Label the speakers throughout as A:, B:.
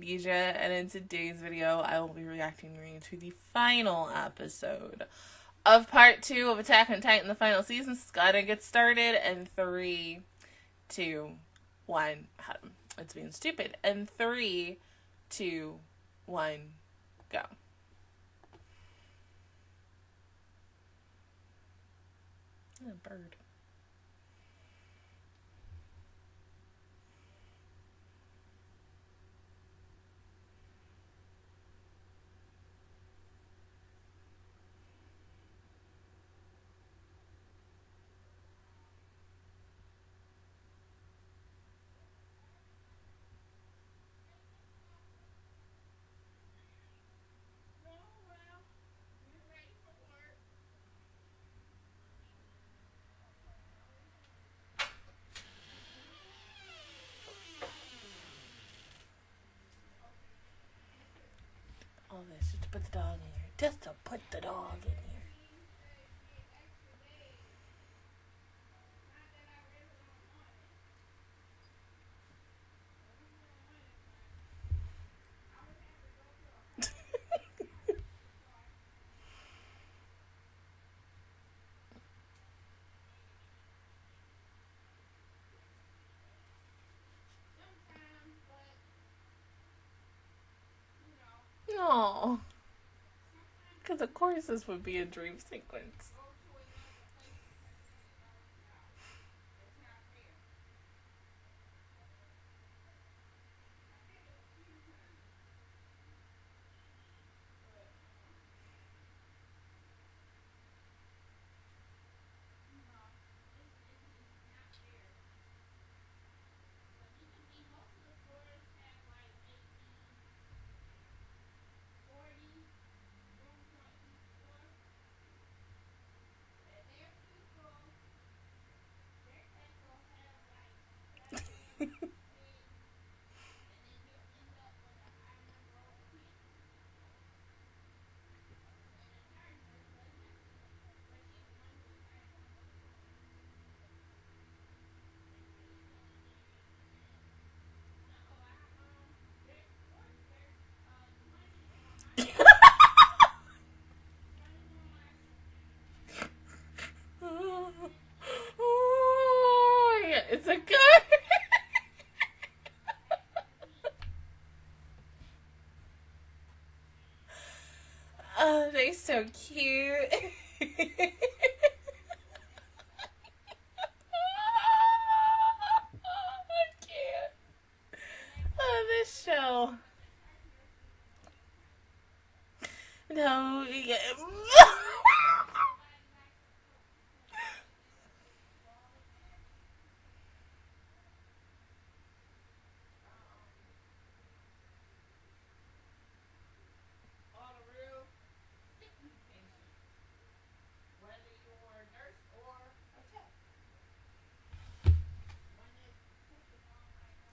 A: Dija, and in today's video, I will be reacting to the final episode of part two of Attack on Titan, the final season. It's gotta get started, and three, two, one. It's being stupid. And three, two, one, go. A bird. This just to put the dog in here. Just to put the dog in here. Oh. Because of course this would be a dream sequence. It's a oh, they're so cute. Oh, this show. No.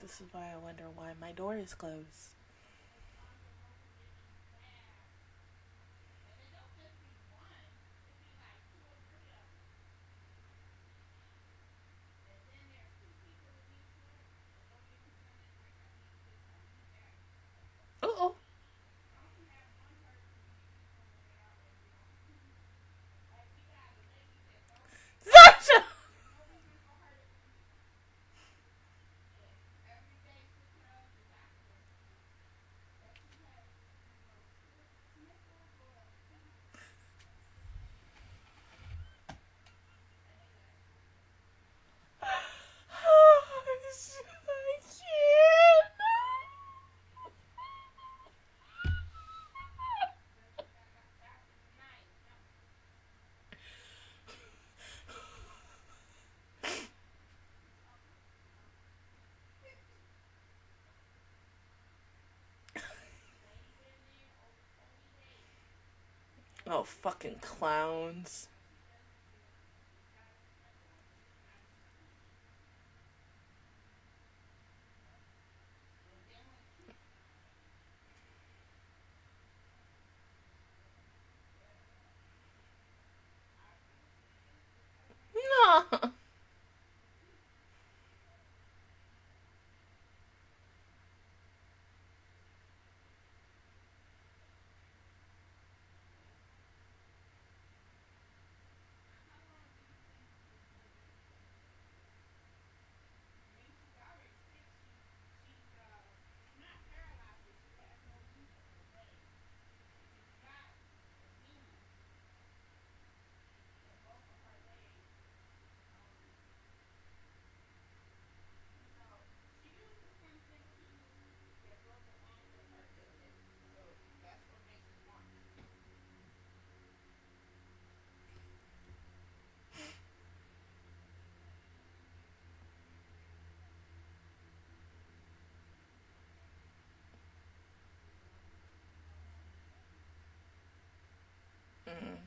A: This is why I wonder why my door is closed. Oh, fucking clowns. No. Mm.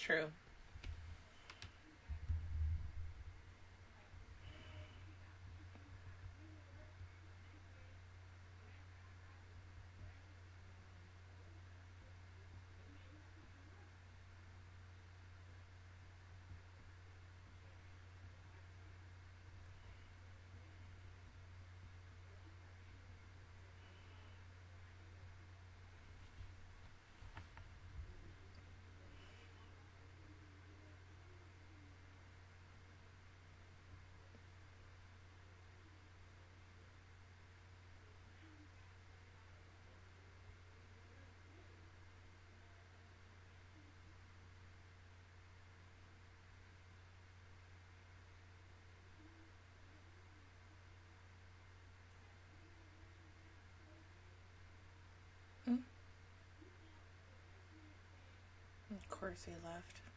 A: True. Course he left.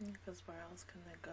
A: Because where else can they go?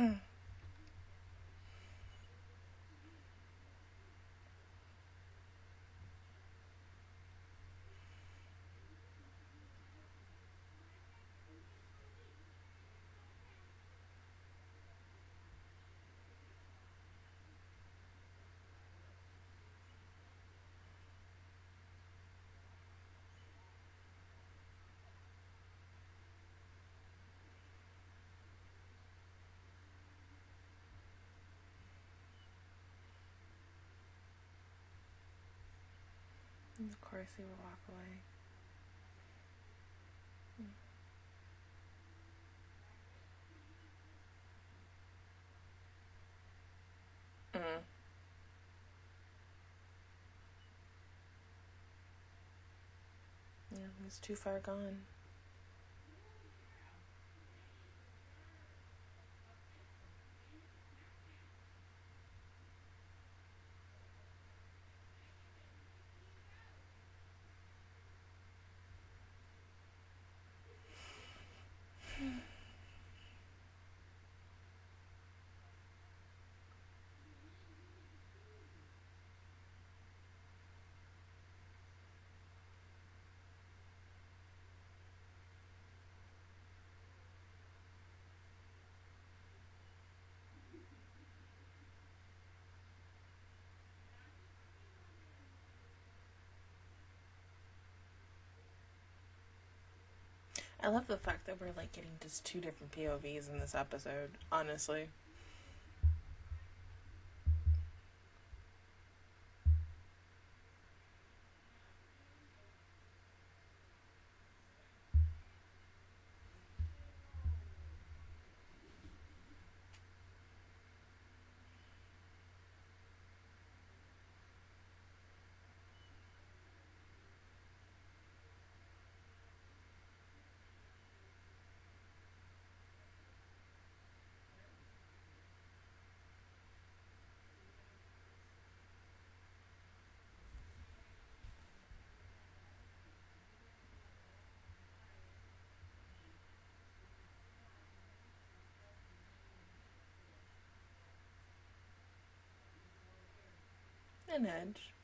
A: Mm-hmm. And of course, he would walk away. Mm. Yeah, he's too far gone. I love the fact that we're like getting just two different POVs in this episode, honestly. An edge.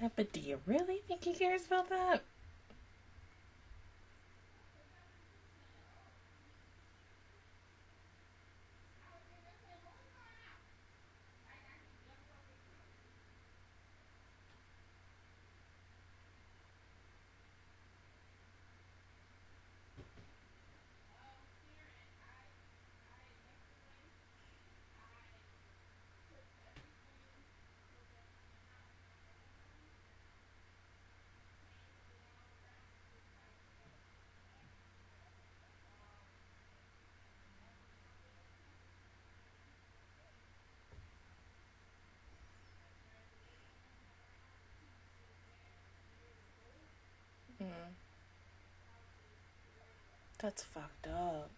A: Yeah, but do you really think he cares about that? That's fucked up.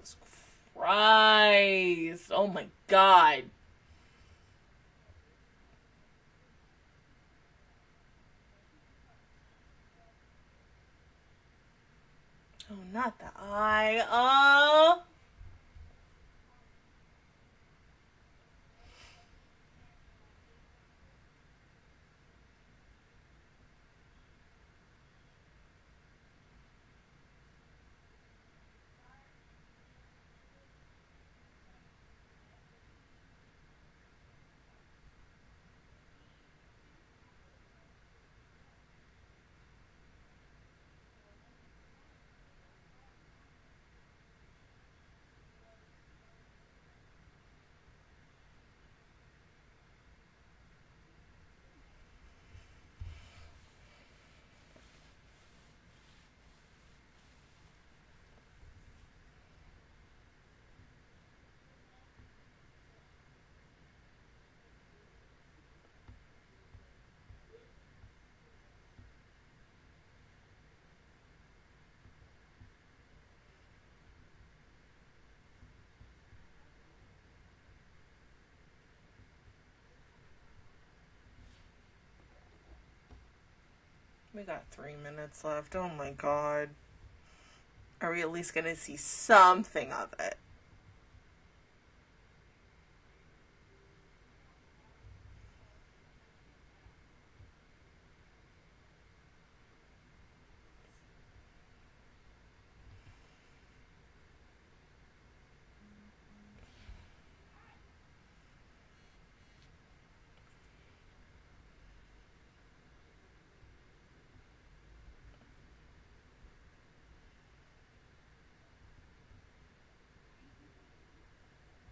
A: Jesus Christ. Oh my god. Oh, not the eye. Oh. We got three minutes left. Oh my god. Are we at least gonna see something of it?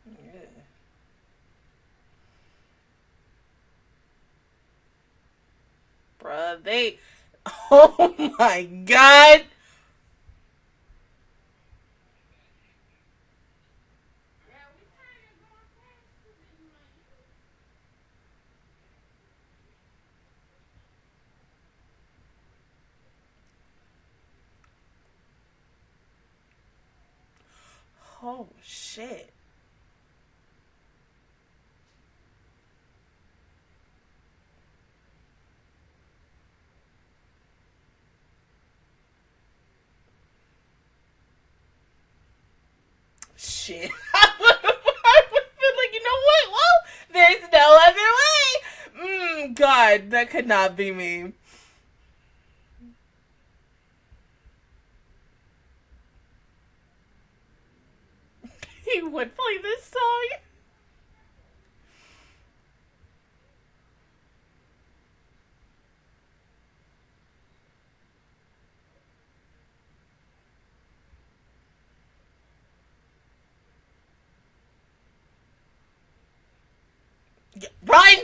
A: Yeah. Bruh, they. Oh my god!
B: Oh shit. Shit. I would have been like, you know what? Well, there's no other way. Mm, God, that could not be me. he would play this song. Run!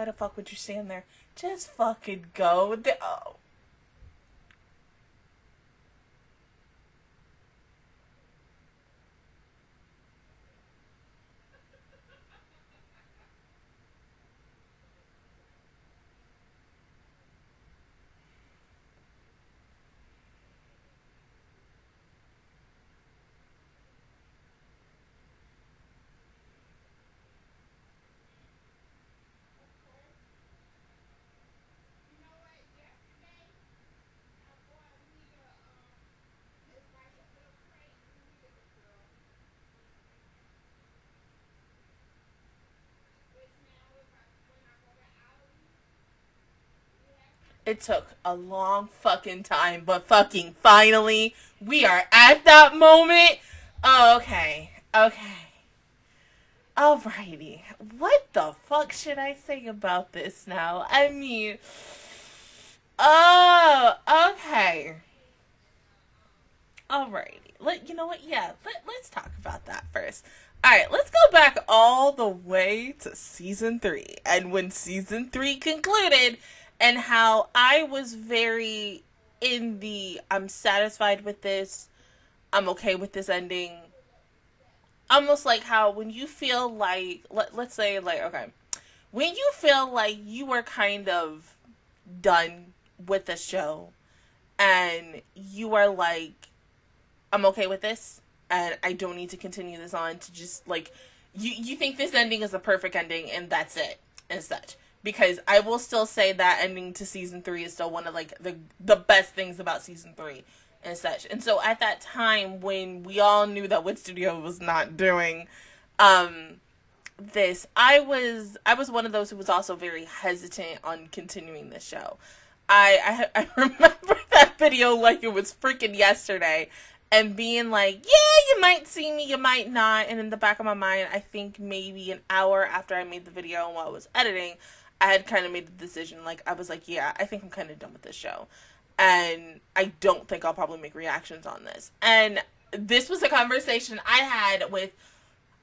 B: Why the fuck would you stand there? Just fucking go. Oh. It took a long fucking time, but fucking finally, we are at that moment. Okay. Okay. Alrighty. What the fuck should I say about this now? I mean, oh, okay. Alrighty. Let you know what? Yeah, let, let's talk about that first. All right, let's go back all the way to season three, and when season three concluded, and how I was very in the I'm satisfied with this, I'm okay with this ending. Almost like how when you feel like let, let's say like okay, when you feel like you are kind of done with the show and you are like I'm okay with this and I don't need to continue this on to just like you you think this ending is a perfect ending and that's it and such because I will still say that ending to season 3 is still one of like the the best things about season 3 and such. And so at that time when we all knew that Wit Studio was not doing um this, I was I was one of those who was also very hesitant on continuing the show. I, I I remember that video like it was freaking yesterday and being like, yeah, you might see me, you might not. And in the back of my mind, I think maybe an hour after I made the video and while I was editing, I had kind of made the decision. Like, I was like, yeah, I think I'm kind of done with this show. And I don't think I'll probably make reactions on this. And this was a conversation I had with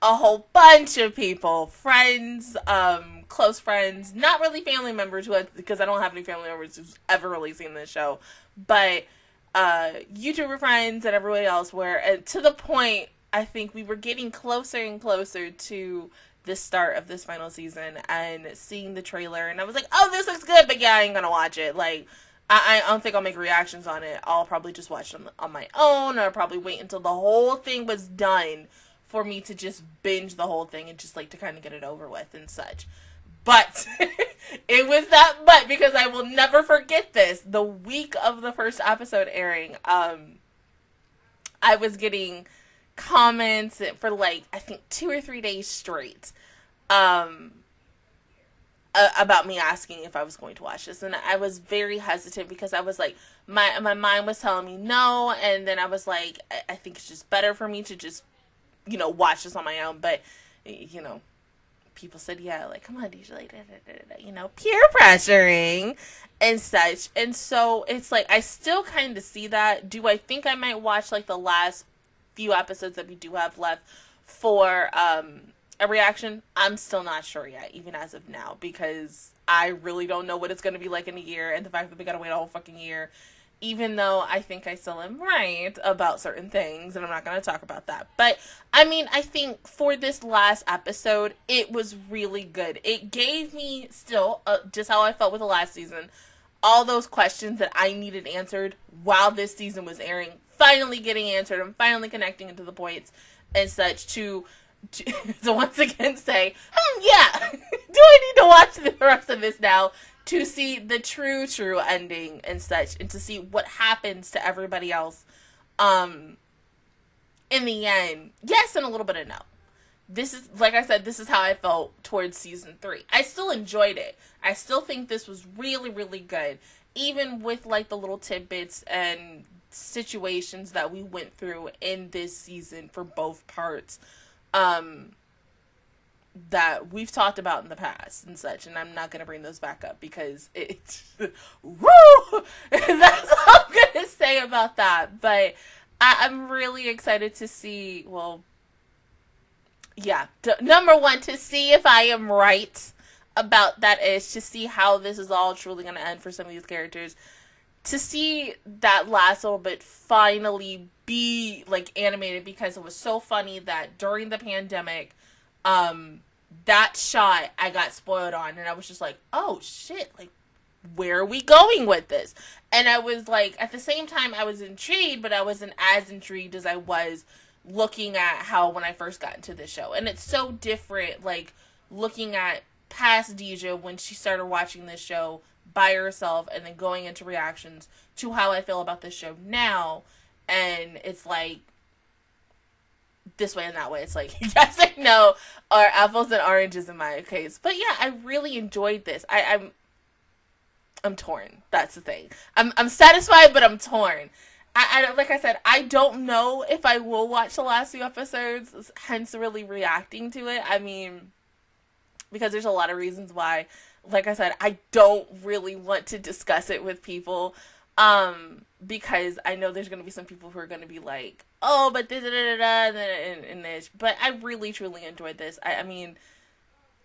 B: a whole bunch of people, friends, um, close friends, not really family members who had, because I don't have any family members who's ever really seen this show, but uh, YouTuber friends and everybody else were uh, to the point I think we were getting closer and closer to the start of this final season and seeing the trailer and I was like, oh, this looks good, but yeah, I ain't gonna watch it. Like, I, I don't think I'll make reactions on it. I'll probably just watch them on my own or probably wait until the whole thing was done for me to just binge the whole thing and just like to kind of get it over with and such. But it was that but because I will never forget this. The week of the first episode airing, um I was getting comments for like I think 2 or 3 days straight. Um about me asking if I was going to watch this and I was very hesitant because I was like my my mind was telling me no and then I was like I, I think it's just better for me to just you know watch this on my own but you know people said, yeah, like, come on, DJ, like, you know, peer pressuring and such. And so it's like, I still kind of see that. Do I think I might watch, like, the last few episodes that we do have left for um, a reaction? I'm still not sure yet, even as of now, because I really don't know what it's going to be like in a year. And the fact that we got to wait a whole fucking year even though I think I still am right about certain things, and I'm not going to talk about that. But I mean, I think for this last episode, it was really good. It gave me still uh, just how I felt with the last season, all those questions that I needed answered while this season was airing, finally getting answered. I'm finally connecting into the points and such to. To, to once again say, hmm, yeah, do I need to watch the rest of this now to see the true true ending and such and to see what happens to everybody else um in the end yes and a little bit of no this is like i said this is how i felt towards season three i still enjoyed it i still think this was really really good even with like the little tidbits and situations that we went through in this season for both parts um that we've talked about in the past and such, and I'm not gonna bring those back up because it, woo, that's all I'm gonna say about that. But I, am really excited to see. Well, yeah, t- number one to see if I am right about that is to see how this is all truly gonna end for some of these characters. To see that last little bit finally be like animated because it was so funny that during the pandemic um that shot I got spoiled on, and I was just like, oh shit, like where are we going with this? And I was like, at the same time, I was intrigued, but I wasn't as intrigued as I was looking at how when I first got into the show. And it's so different, like looking at past Dija when she started watching this show by herself and then going into reactions to how I feel about this show now. And it's like, this way and that way. It's like yes and no, or apples and oranges in my case. But yeah, I really enjoyed this. I, I'm I'm torn. That's the thing. I'm I'm satisfied, but I'm torn. I, I like I said, I don't know if I will watch the last few episodes. Hence, really reacting to it. I mean, because there's a lot of reasons why. Like I said, I don't really want to discuss it with people. Um, because I know there's gonna be some people who are gonna be like, oh, but da da da da and, and this. But I really truly enjoyed this. I, I mean,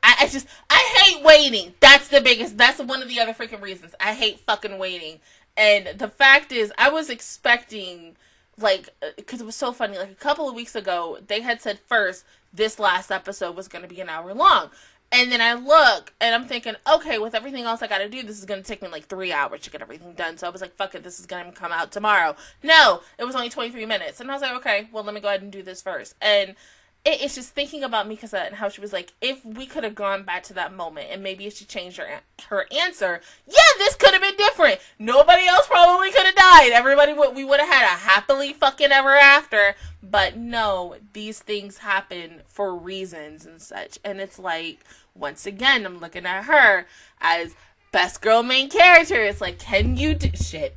B: I, I just I hate waiting. That's the biggest. That's one of the other freaking reasons. I hate fucking waiting. And the fact is, I was expecting like because uh, it was so funny. Like a couple of weeks ago, they had said first this last episode was going to be an hour long. And then I look and I'm thinking, okay, with everything else I got to do, this is going to take me like three hours to get everything done. So I was like, fuck it, this is going to come out tomorrow. No, it was only 23 minutes. And I was like, okay, well, let me go ahead and do this first. And it, it's just thinking about Mikasa and how she was like, if we could have gone back to that moment and maybe if she changed her her answer, yeah, this could have been different. Nobody else probably could have died. Everybody would we would have had a happily fucking ever after. But no, these things happen for reasons and such. And it's like once again, I'm looking at her as best girl main character. It's like, can you do shit?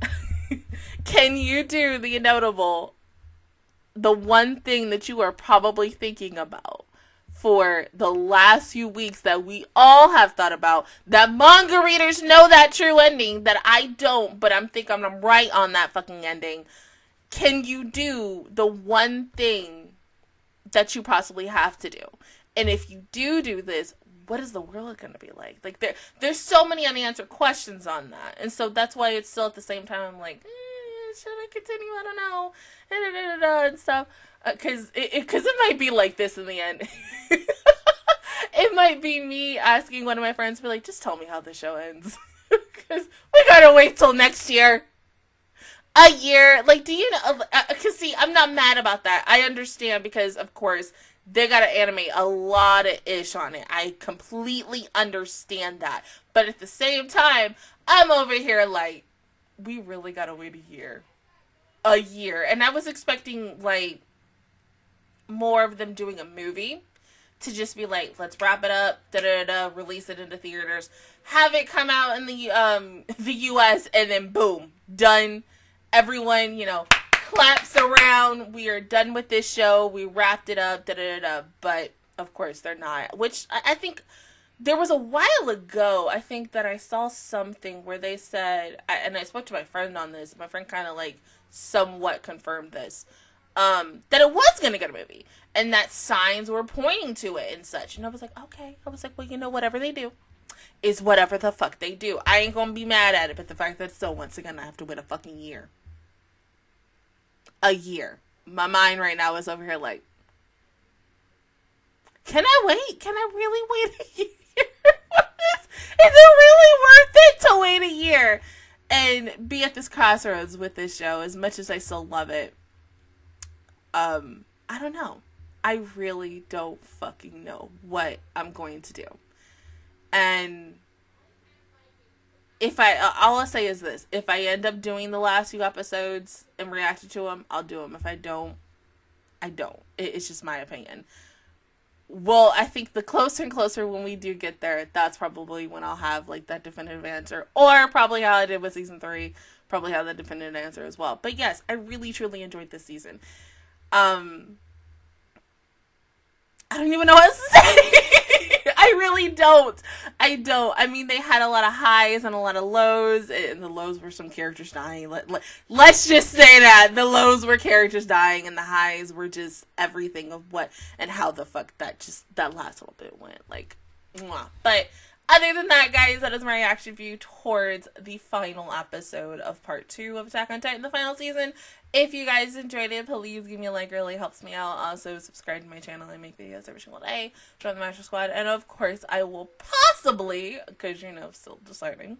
B: can you do the inevitable? The one thing that you are probably thinking about for the last few weeks that we all have thought about, that manga readers know that true ending, that I don't, but I'm thinking I'm right on that fucking ending. Can you do the one thing that you possibly have to do? And if you do do this, what is the world going to be like? Like there, there's so many unanswered questions on that, and so that's why it's still at the same time. I'm like, eh, should I continue? I don't know, and, da, da, da, and stuff, because uh, it, because it, it might be like this in the end. it might be me asking one of my friends, be like, just tell me how the show ends, because we gotta wait till next year. A year, like, do you know? Because uh, see, I'm not mad about that. I understand because, of course, they got to animate a lot of ish on it. I completely understand that. But at the same time, I'm over here like, we really got to wait a year. A year. And I was expecting, like, more of them doing a movie to just be like, let's wrap it up, da da da, release it into theaters, have it come out in the um the U.S. and then boom, done. Everyone, you know, claps around. We are done with this show. We wrapped it up. Da da da. But of course they're not. Which I, I think there was a while ago. I think that I saw something where they said, and I spoke to my friend on this. My friend kind of like somewhat confirmed this. Um, that it was gonna get a movie and that signs were pointing to it and such. And I was like, okay. I was like, well, you know, whatever they do, is whatever the fuck they do. I ain't gonna be mad at it, but the fact that still once again I have to wait a fucking year. A year. My mind right now is over here like, can I wait? Can I really wait a year? is it really worth it to wait a year and be at this crossroads with this show as much as I still love it? Um, I don't know. I really don't fucking know what I'm going to do. And if I, all I'll say is this: if I end up doing the last few episodes and reacting to them, I'll do them. If I don't, I don't. It's just my opinion. Well, I think the closer and closer when we do get there, that's probably when I'll have like that definitive answer, or probably how I did with season three, probably have the definitive answer as well. But yes, I really truly enjoyed this season. Um, I don't even know what to say. I really don't. I don't. I mean, they had a lot of highs and a lot of lows, and the lows were some characters dying. Let, let, let's just say that. The lows were characters dying, and the highs were just everything of what and how the fuck that just, that last little bit went. Like, mwah. But other than that, guys, that is my reaction view towards the final episode of part two of Attack on Titan, the final season. If you guys enjoyed it, please give me a like. It really helps me out. Also, subscribe to my channel. I make videos every single day. Join the Master Squad. And of course, I will possibly, because you know, still deciding,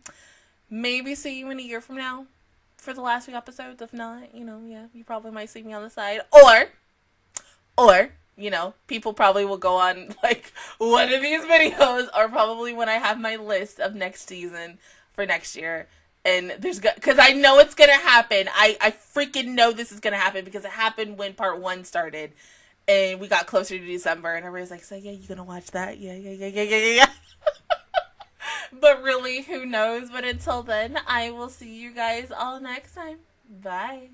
B: maybe see you in a year from now for the last few episodes. If not, you know, yeah, you probably might see me on the side. Or, or, you know, people probably will go on like one of these videos, or probably when I have my list of next season for next year. And there's because I know it's gonna happen. I I freaking know this is gonna happen because it happened when part one started, and we got closer to December, and everybody's like, "So yeah, you gonna watch that? Yeah, yeah, yeah, yeah, yeah, yeah." but really, who knows? But until then, I will see you guys all next time. Bye.